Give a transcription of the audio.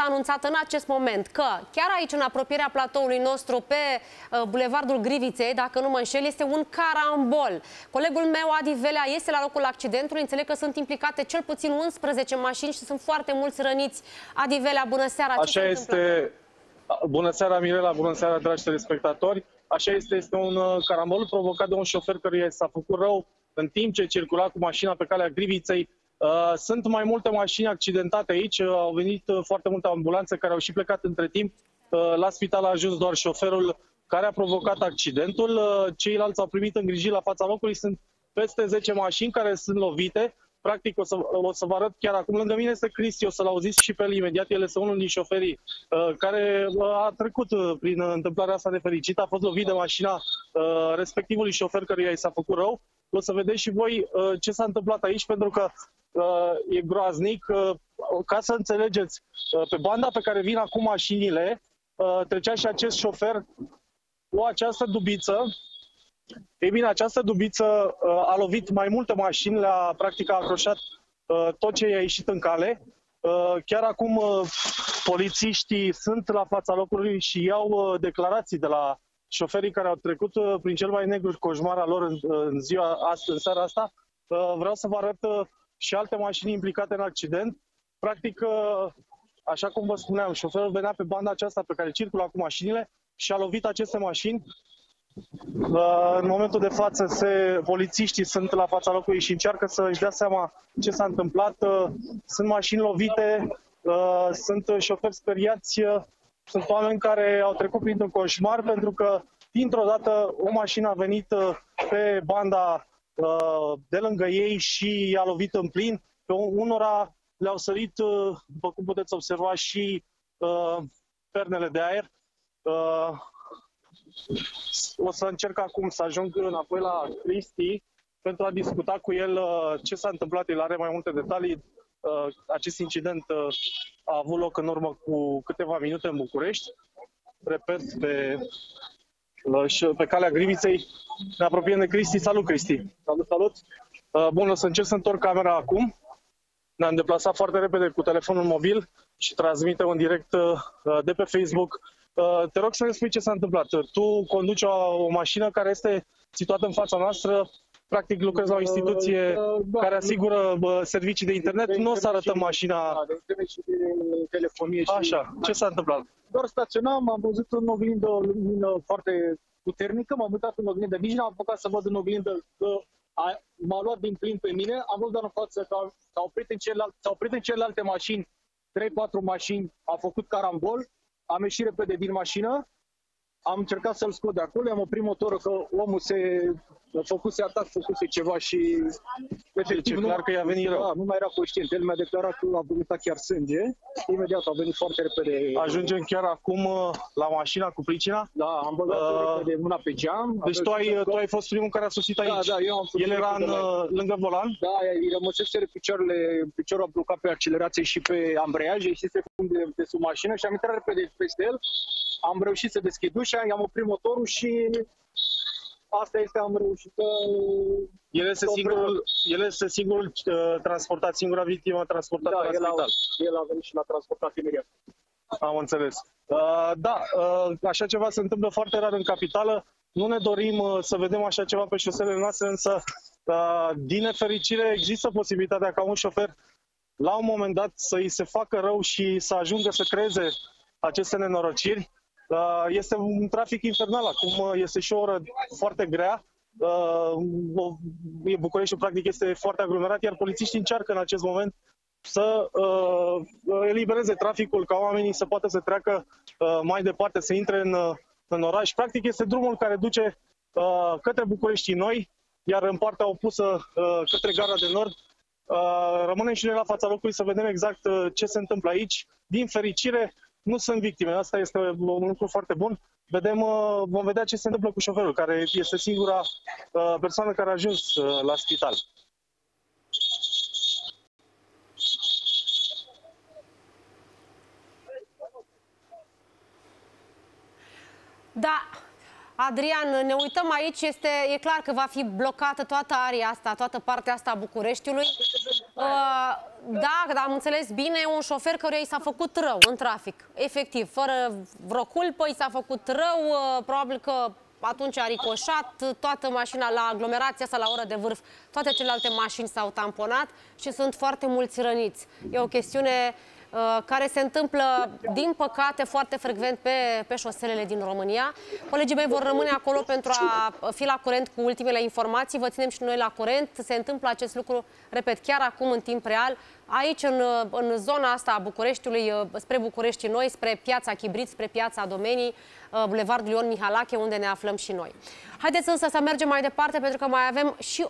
a anunțat în acest moment că chiar aici, în apropierea platoului nostru, pe uh, Bulevardul Griviței, dacă nu mă înșel, este un carambol. Colegul meu, Adi Velea, este la locul accidentului. Înțeleg că sunt implicate cel puțin 11 mașini și sunt foarte mulți răniți. Adi Velea, bună seara! Așa este. Bună seara, Mirela, bună seara, dragi telespectatori. Așa este, este un uh, carambol provocat de un șofer care s-a făcut rău în timp ce circula cu mașina pe calea Griviței Uh, sunt mai multe mașini accidentate aici, uh, au venit uh, foarte multe ambulanțe care au și plecat între timp. La spital a ajuns doar șoferul care a provocat accidentul. Ceilalți au primit îngrijiri la fața locului. Sunt peste 10 mașini care sunt lovite. Practic, o să, o să vă arăt chiar acum. Lângă mine este Cristi, o să-l auziți și pe el imediat. El este unul din șoferii uh, care a trecut prin întâmplarea asta nefericită. A fost lovit de mașina uh, respectivului șofer care i s-a făcut rău. O să vedeți și voi uh, ce s-a întâmplat aici, pentru că uh, e groaznic. Uh, ca să înțelegeți, uh, pe banda pe care vin acum mașinile, uh, trecea și acest șofer cu această dubiță. Ei bine, această dubiță uh, a lovit mai multe mașini, le-a practic a acroșat uh, tot ce i-a ieșit în cale. Uh, chiar acum uh, polițiștii sunt la fața locului și iau uh, declarații de la șoferii care au trecut prin cel mai negru coșmar al lor în, în ziua asta, în seara asta. Vreau să vă arăt și alte mașini implicate în accident. Practic, așa cum vă spuneam, șoferul venea pe banda aceasta pe care circulă acum mașinile și a lovit aceste mașini. În momentul de față, se, polițiștii sunt la fața locului și încearcă să își dea seama ce s-a întâmplat. Sunt mașini lovite, sunt șoferi speriați, sunt oameni care au trecut printr-un coșmar pentru că dintr-o dată o mașină a venit pe banda Uh, de lângă ei și i-a lovit în plin. Pe unora le-au sărit, uh, după cum puteți observa, și uh, pernele de aer. O să încerc acum să ajung înapoi la Cristi pentru a discuta cu el ce s-a întâmplat. El are mai multe detalii. Acest incident a avut loc în urmă cu câteva minute în București. Repet, pe și pe calea Griviței ne apropiem de Cristi. Salut, Cristi! Salut, salut! Uh, bun, o să încerc să întorc camera acum. Ne-am deplasat foarte repede cu telefonul mobil și transmitem în direct uh, de pe Facebook. Uh, te rog să ne spui ce s-a întâmplat. Tu conduci o, o mașină care este situată în fața noastră, practic lucrezi la o instituție da, care asigură servicii de internet, nu o să arătăm mașina... Da, de internet și de telefonie. Și Așa, ce s-a întâmplat? Doar staționam, am văzut în oglindă o lumină foarte puternică, m-am uitat în oglindă, nici n-am apucat să văd în oglindă că a, m-a luat din plin pe mine, am văzut doar în față că s-au oprit în, celelalte, s-au oprit în celelalte mașini, 3-4 mașini, a făcut carambol, am ieșit repede din mașină, am încercat să-l scot de acolo, am oprit motorul că omul se făcuse atac, făcuse ceva și efectiv deci, nu, clar că i-a venit rău. Da, nu mai era conștient. El mi-a declarat că a vomitat chiar sânge. Imediat a venit foarte repede. Ajungem chiar acum uh, la mașina cu pricina? Da, am băgat uh, repede mâna pe geam. Deci tu ai, tu ai fost primul care a sosit da, aici? Da, da, eu am fost El era în, la... Uh, lângă volan? Da, îi rămăsese picioarele, piciorul a blocat pe accelerație și pe ambreiaj, ieșise de, de sub mașină și am intrat repede peste el. Am reușit să deschid ușa, i-am oprit motorul și asta este, am reușit să... El este singurul, el este singurul uh, transportat, singura victimă transportată da, la el spital. A, el a venit și l-a transportat imediat. Am înțeles. Uh, da, uh, așa ceva se întâmplă foarte rar în capitală. Nu ne dorim uh, să vedem așa ceva pe șoselele noastre, însă, uh, din nefericire, există posibilitatea ca un șofer la un moment dat să îi se facă rău și să ajungă să creeze aceste nenorociri. Uh, este un trafic infernal acum, uh, este și o oră foarte grea. Uh, Bucureștiul practic este foarte aglomerat, iar polițiștii încearcă în acest moment să uh, elibereze traficul ca oamenii să poată să treacă uh, mai departe, să intre în, în oraș. Practic este drumul care duce uh, către București noi, iar în partea opusă uh, către Gara de Nord. Uh, rămânem și noi la fața locului să vedem exact uh, ce se întâmplă aici. Din fericire, nu sunt victime. Asta este un lucru foarte bun. Vedem, uh, vom vedea ce se întâmplă cu șoferul, care este singura uh, persoană care a ajuns uh, la spital. Da, Adrian, ne uităm aici, este, e clar că va fi blocată toată aria asta, toată partea asta a Bucureștiului. Uh, Da, dar am înțeles bine, un șofer căruia i s-a făcut rău în trafic, efectiv, fără vreo culpă, i s-a făcut rău, uh, probabil că atunci a ricoșat toată mașina la aglomerația asta, la oră de vârf, toate celelalte mașini s-au tamponat și sunt foarte mulți răniți. E o chestiune uh, care se întâmplă, din păcate, foarte frecvent pe, pe șoselele din România. Colegii mei vor rămâne acolo pentru a fi la curent cu ultimele informații. Vă ținem și noi la curent. Se întâmplă acest lucru, repet, chiar acum, în timp real. Aici, în, în zona asta a Bucureștiului, uh, spre București noi, spre piața Chibrit, spre piața Domenii, uh, Bulevardul Ion Mihalache, unde ne aflăm și noi. Haideți însă să mergem mai departe, pentru că mai avem și